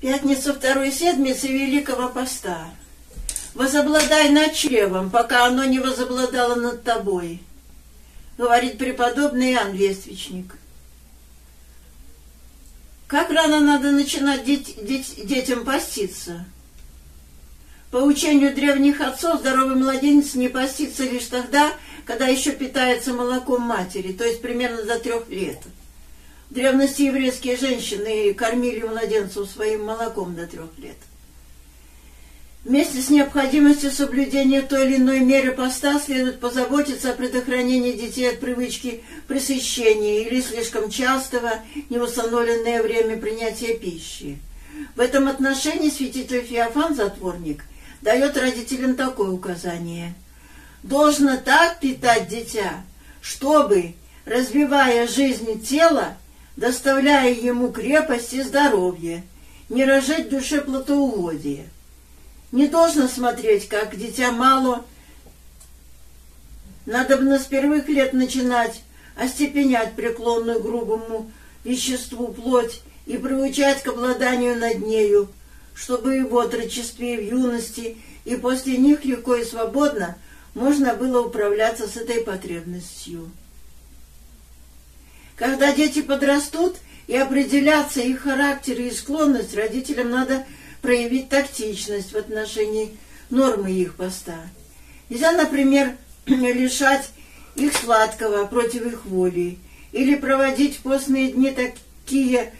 Пятница второй седмицы Великого Поста. Возобладай над чревом, пока оно не возобладало над тобой, говорит преподобный Иоанн Вествичник. Как рано надо начинать дет, дет, детям поститься? По учению древних отцов, здоровый младенец не постится лишь тогда, когда еще питается молоком матери, то есть примерно до трех лет. Древности еврейские женщины кормили младенцев своим молоком до трех лет. Вместе с необходимостью соблюдения той или иной меры поста следует позаботиться о предохранении детей от привычки пресыщения или слишком частого невосстановленное время принятия пищи. В этом отношении святитель Феофан Затворник дает родителям такое указание. Должно так питать дитя, чтобы, развивая жизнь тела, доставляя ему крепость и здоровье, не рожать душе плотоугодие. Не должно смотреть, как дитя мало. Надо бы с первых лет начинать остепенять преклонную грубому веществу плоть и приучать к обладанию над нею, чтобы и в отрочестве, и в юности, и после них легко и свободно можно было управляться с этой потребностью. Когда дети подрастут и определятся их характер и склонность, родителям надо проявить тактичность в отношении нормы их поста. Нельзя, например, лишать их сладкого против их воли или проводить постные дни такие,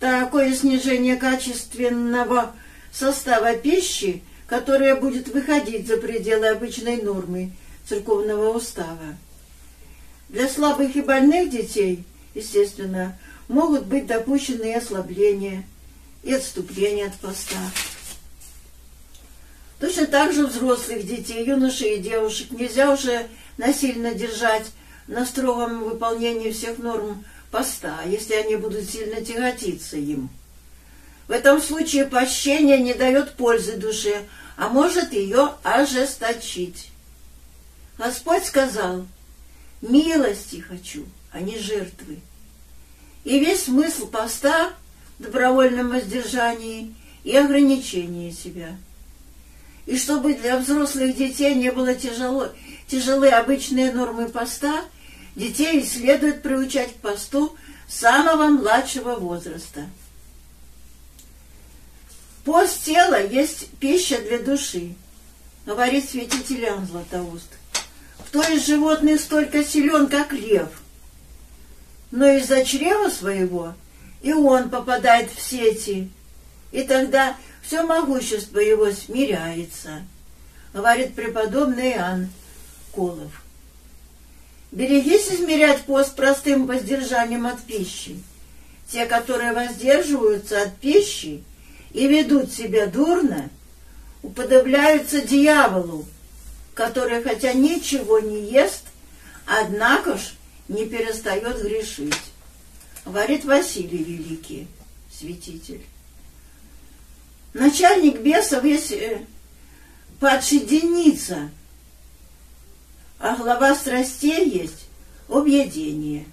такое снижение качественного состава пищи, которое будет выходить за пределы обычной нормы церковного устава. Для слабых и больных детей – естественно, могут быть допущены и ослабления, и отступления от поста. Точно так же взрослых детей, юношей и девушек нельзя уже насильно держать на строгом выполнении всех норм поста, если они будут сильно тяготиться им. В этом случае пощение не дает пользы душе, а может ее ожесточить. Господь сказал, милости хочу, а не жертвы. И весь смысл поста в добровольном воздержании и ограничении себя. И чтобы для взрослых детей не было тяжело, тяжелы обычные нормы поста, детей следует приучать к посту самого младшего возраста. Пост тела есть пища для души, говорит святитель Иоанн Златоуст. Кто из животных столько силен, как лев – но из-за чрева своего и он попадает в сети, и тогда все могущество его смиряется, говорит преподобный Иоанн Колов. Берегись измерять пост простым воздержанием от пищи. Те, которые воздерживаются от пищи и ведут себя дурно, уподобляются дьяволу, который хотя ничего не ест, однако ж не перестает грешить. Говорит Василий Великий, святитель. Начальник бесов есть э, падший деница, а глава страстей есть объедение.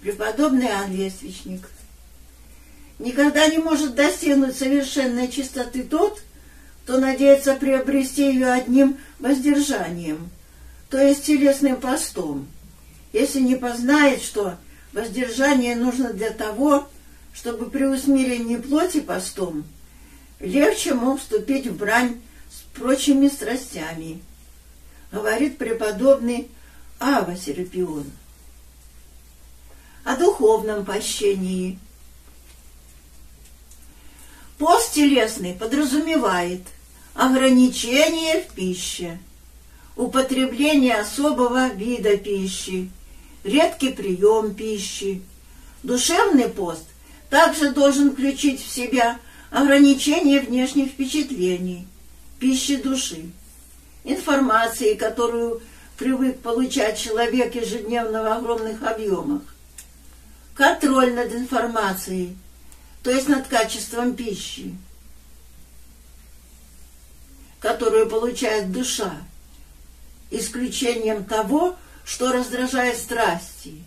Преподобный Анвествичник. Никогда не может достигнуть совершенной чистоты тот, кто надеется приобрести ее одним воздержанием, то есть телесным постом – если не познает, что воздержание нужно для того, чтобы при усмирении плоти постом легче мог вступить в брань с прочими страстями, говорит преподобный Ава Серапион. О духовном пощении. Пост телесный подразумевает ограничение в пище, употребление особого вида пищи, редкий прием пищи. Душевный пост также должен включить в себя ограничение внешних впечатлений, пищи души, информации, которую привык получать человек ежедневно в огромных объемах, контроль над информацией, то есть над качеством пищи, которую получает душа, исключением того, что раздражает страсти,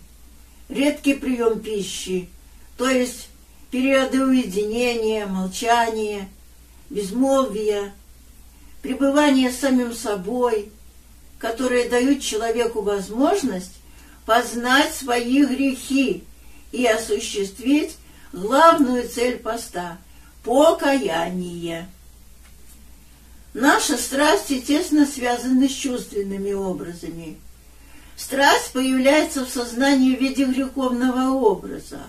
редкий прием пищи, то есть периоды уединения, молчания, безмолвия, пребывания с самим собой, которые дают человеку возможность познать свои грехи и осуществить главную цель поста – покаяние. Наши страсти тесно связаны с чувственными образами. Страсть появляется в сознании в виде греховного образа.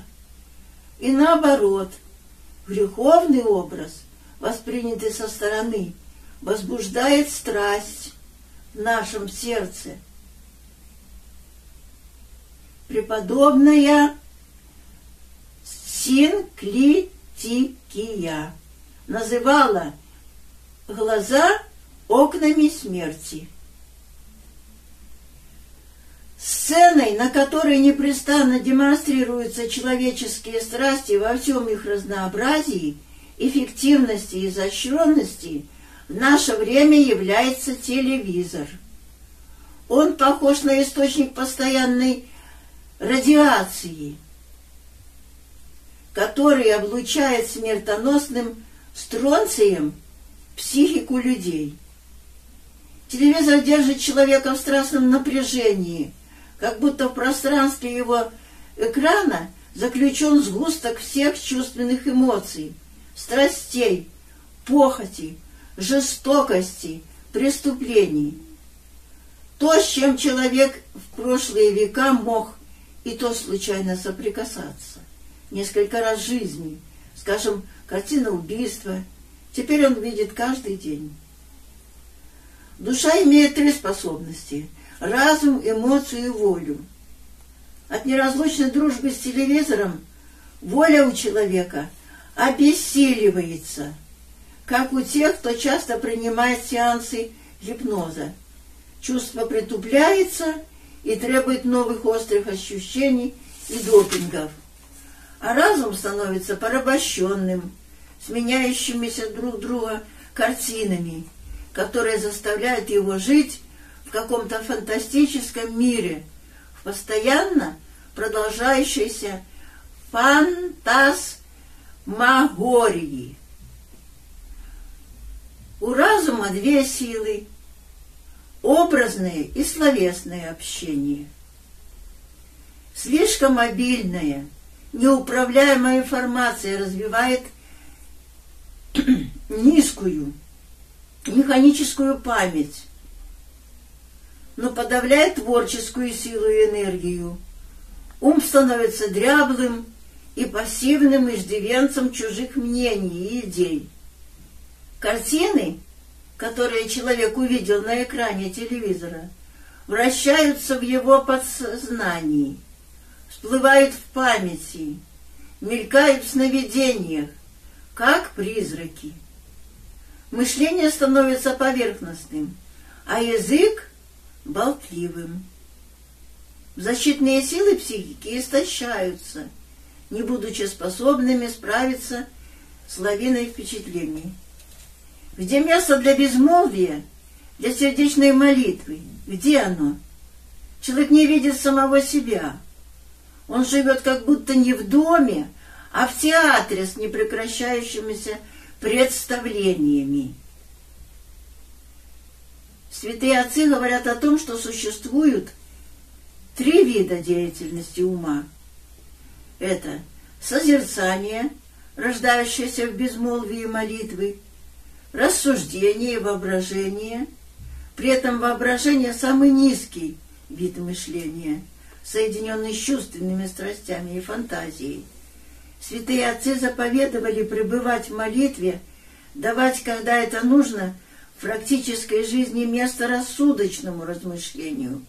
И наоборот, греховный образ, воспринятый со стороны, возбуждает страсть в нашем сердце. Преподобная Синклитикия называла глаза окнами смерти. Сценой, на которой непрестанно демонстрируются человеческие страсти во всем их разнообразии, эффективности и изощренности, в наше время является телевизор. Он похож на источник постоянной радиации, который облучает смертоносным стронцием психику людей. Телевизор держит человека в страстном напряжении, как будто в пространстве его экрана заключен сгусток всех чувственных эмоций, страстей, похоти, жестокости, преступлений. То, с чем человек в прошлые века мог и то случайно соприкасаться. Несколько раз в жизни, скажем, картина убийства – Теперь он видит каждый день. Душа имеет три способности – разум, эмоцию и волю. От неразлучной дружбы с телевизором воля у человека обессиливается, как у тех, кто часто принимает сеансы гипноза. Чувство притупляется и требует новых острых ощущений и допингов. А разум становится порабощенным – сменяющимися друг друга картинами, которые заставляют его жить в каком-то фантастическом мире, в постоянно продолжающейся фантасмагории. У разума две силы – образное и словесное общение. Слишком мобильная, неуправляемая информация развивает – низкую механическую память, но подавляет творческую силу и энергию. Ум становится дряблым и пассивным иждивенцем чужих мнений и идей. Картины, которые человек увидел на экране телевизора, вращаются в его подсознании, всплывают в памяти, мелькают в сновидениях, как призраки. Мышление становится поверхностным, а язык — болтливым. Защитные силы психики истощаются, не будучи способными справиться с лавиной впечатлений. Где место для безмолвия, для сердечной молитвы? Где оно? Человек не видит самого себя. Он живет как будто не в доме, а в театре с непрекращающимися представлениями. Святые отцы говорят о том, что существуют три вида деятельности ума. Это созерцание, рождающееся в безмолвии молитвы, рассуждение и воображение. При этом воображение – самый низкий вид мышления, соединенный с чувственными страстями и фантазией – Святые отцы заповедовали пребывать в молитве, давать, когда это нужно, в практической жизни место рассудочному размышлению.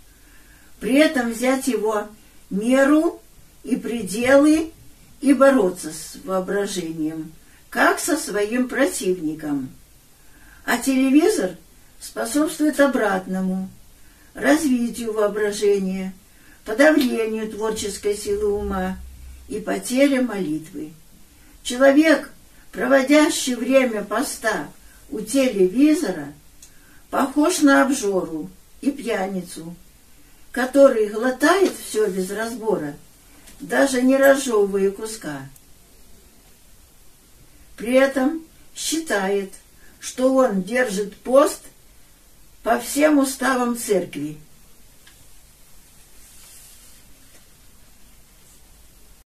При этом взять его меру и пределы и бороться с воображением, как со своим противником. А телевизор способствует обратному – развитию воображения, подавлению творческой силы ума – и потеря молитвы. Человек, проводящий время поста у телевизора, похож на обжору и пьяницу, который глотает все без разбора, даже не разжевывая куска. При этом считает, что он держит пост по всем уставам церкви –